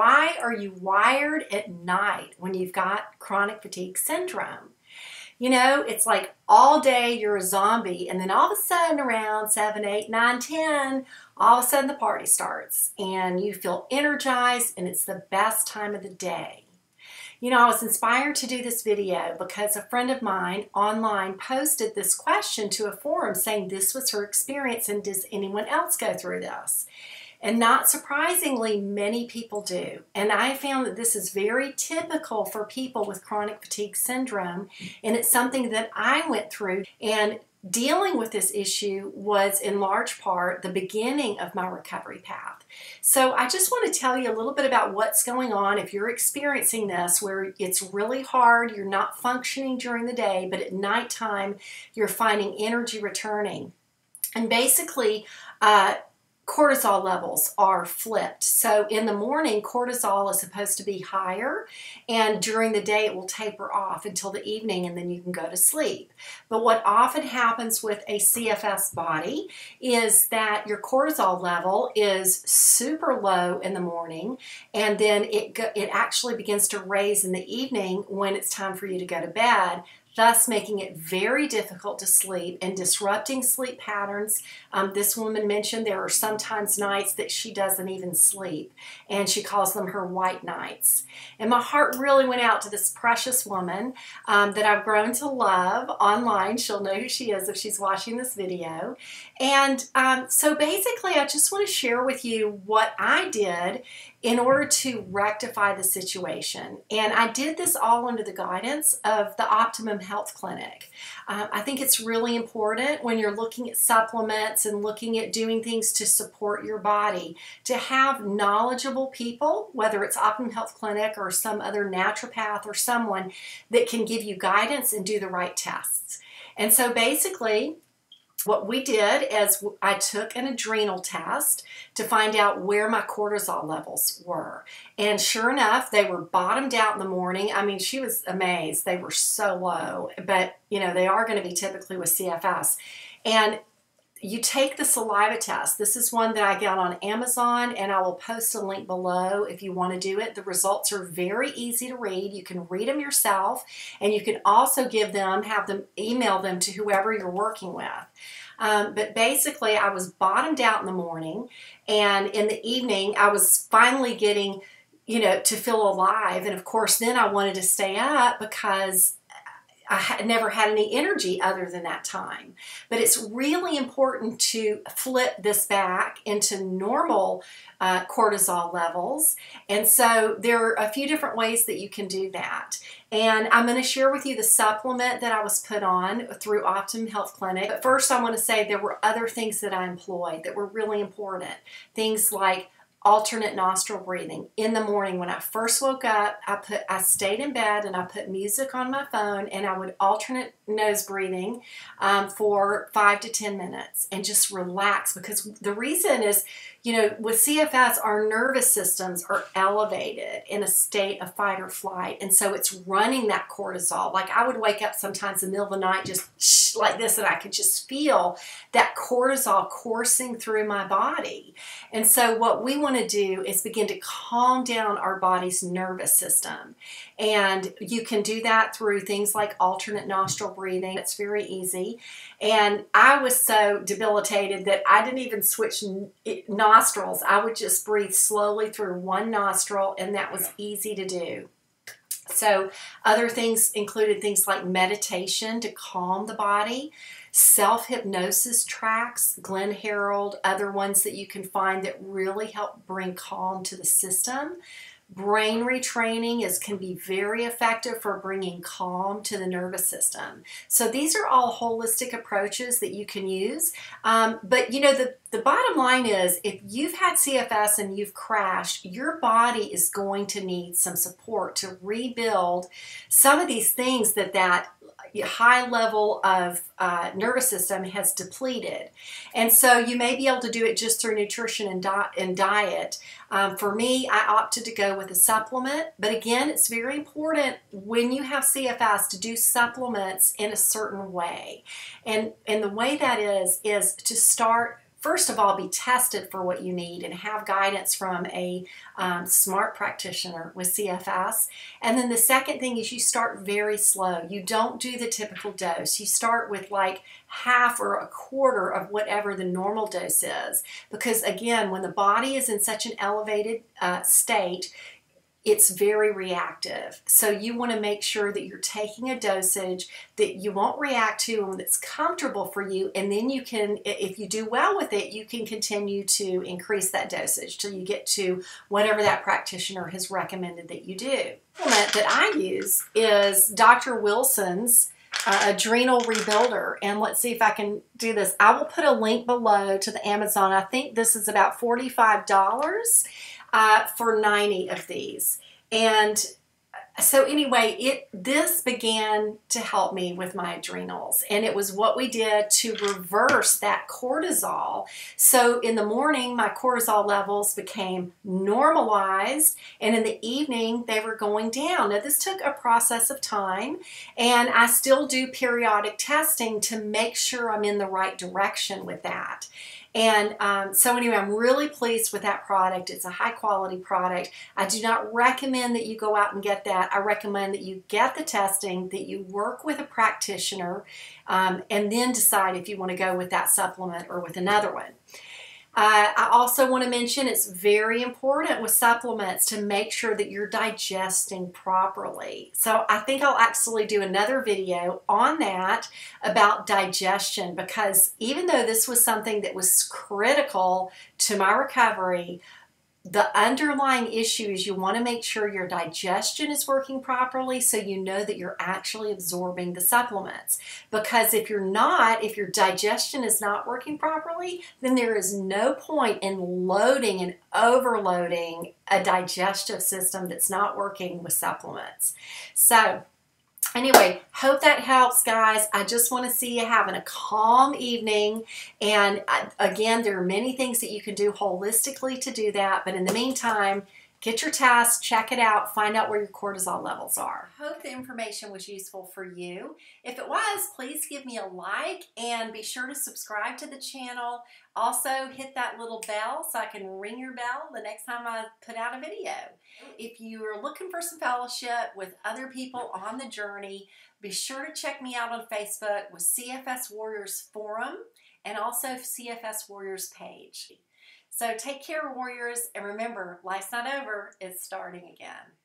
Why are you wired at night when you've got chronic fatigue syndrome? You know, it's like all day you're a zombie, and then all of a sudden, around 7, 8, 9, 10, all of a sudden the party starts, and you feel energized, and it's the best time of the day. You know, I was inspired to do this video because a friend of mine online posted this question to a forum saying this was her experience and does anyone else go through this? And not surprisingly, many people do. And I found that this is very typical for people with chronic fatigue syndrome. And it's something that I went through. And dealing with this issue was in large part the beginning of my recovery path. So I just want to tell you a little bit about what's going on if you're experiencing this where it's really hard, you're not functioning during the day, but at nighttime you're finding energy returning. And basically, uh, cortisol levels are flipped. So in the morning, cortisol is supposed to be higher, and during the day, it will taper off until the evening, and then you can go to sleep. But what often happens with a CFS body is that your cortisol level is super low in the morning, and then it, it actually begins to raise in the evening when it's time for you to go to bed thus making it very difficult to sleep and disrupting sleep patterns. Um, this woman mentioned there are sometimes nights that she doesn't even sleep, and she calls them her white nights. And my heart really went out to this precious woman um, that I've grown to love online. She'll know who she is if she's watching this video. And um, so basically, I just want to share with you what I did in order to rectify the situation. And I did this all under the guidance of the Optimum Health Clinic. Uh, I think it's really important when you're looking at supplements and looking at doing things to support your body to have knowledgeable people, whether it's Optimum Health Clinic or some other naturopath or someone that can give you guidance and do the right tests. And so basically, what we did is I took an adrenal test to find out where my cortisol levels were. And sure enough, they were bottomed out in the morning. I mean, she was amazed. They were so low, but you know, they are going to be typically with CFS. And you take the saliva test. This is one that I got on Amazon, and I will post a link below if you want to do it. The results are very easy to read. You can read them yourself, and you can also give them, have them email them to whoever you're working with. Um, but basically, I was bottomed out in the morning, and in the evening, I was finally getting, you know, to feel alive. And of course, then I wanted to stay up because I never had any energy other than that time. But it's really important to flip this back into normal uh, cortisol levels. And so there are a few different ways that you can do that. And I'm going to share with you the supplement that I was put on through Optimum Health Clinic. But first, I want to say there were other things that I employed that were really important. Things like alternate nostril breathing in the morning when I first woke up I put I stayed in bed and I put music on my phone and I would alternate nose breathing um, for five to ten minutes and just relax because the reason is you know, with CFS, our nervous systems are elevated in a state of fight or flight. And so it's running that cortisol. Like I would wake up sometimes in the middle of the night just like this, and I could just feel that cortisol coursing through my body. And so what we want to do is begin to calm down our body's nervous system. And you can do that through things like alternate nostril breathing. It's very easy. And I was so debilitated that I didn't even switch nostrils. I would just breathe slowly through one nostril, and that was easy to do. So, other things included things like meditation to calm the body, self hypnosis tracks, Glenn Harrold, other ones that you can find that really help bring calm to the system. Brain retraining is can be very effective for bringing calm to the nervous system. So these are all holistic approaches that you can use. Um, but you know the the bottom line is if you've had CFS and you've crashed, your body is going to need some support to rebuild some of these things that that high level of uh, nervous system has depleted. And so you may be able to do it just through nutrition and, di- and diet. Um, for me, I opted to go with a supplement. But again, it's very important when you have CFS to do supplements in a certain way. And, and the way that is, is to start first of all, be tested for what you need and have guidance from a um, smart practitioner with CFS. And then the second thing is you start very slow. You don't do the typical dose. You start with like half or a quarter of whatever the normal dose is. Because again, when the body is in such an elevated uh, state, it's very reactive. So you want to make sure that you're taking a dosage that you won't react to and that's comfortable for you. And then you can, if you do well with it, you can continue to increase that dosage till you get to whatever that practitioner has recommended that you do. Supplement that I use is Dr. Wilson's uh, Adrenal Rebuilder. And let's see if I can do this. I will put a link below to the Amazon. I think this is about $45 uh, for 90 of these. And so anyway, it this began to help me with my adrenals and it was what we did to reverse that cortisol. So in the morning my cortisol levels became normalized and in the evening they were going down. Now this took a process of time and I still do periodic testing to make sure I'm in the right direction with that. And um, so anyway, I'm really pleased with that product. It's a high quality product. I do not recommend that you go out and get that. I recommend that you get the testing, that you work with a practitioner, um, and then decide if you want to go with that supplement or with another one. Uh, I also want to mention it's very important with supplements to make sure that you're digesting properly. So I think I'll actually do another video on that about digestion because even though this was something that was critical to my recovery, the underlying issue is you want to make sure your digestion is working properly so you know that you're actually absorbing the supplements. Because if you're not, if your digestion is not working properly, then there is no point in loading and overloading a digestive system that's not working with supplements. So, Anyway, hope that helps, guys. I just want to see you having a calm evening. And uh, again, there are many things that you can do holistically to do that. But in the meantime, Get your test, check it out, find out where your cortisol levels are. Hope the information was useful for you. If it was, please give me a like and be sure to subscribe to the channel. Also, hit that little bell so I can ring your bell the next time I put out a video. If you are looking for some fellowship with other people on the journey, be sure to check me out on Facebook with CFS Warriors Forum and also CFS Warriors page. So take care, warriors, and remember, life's not over, it's starting again.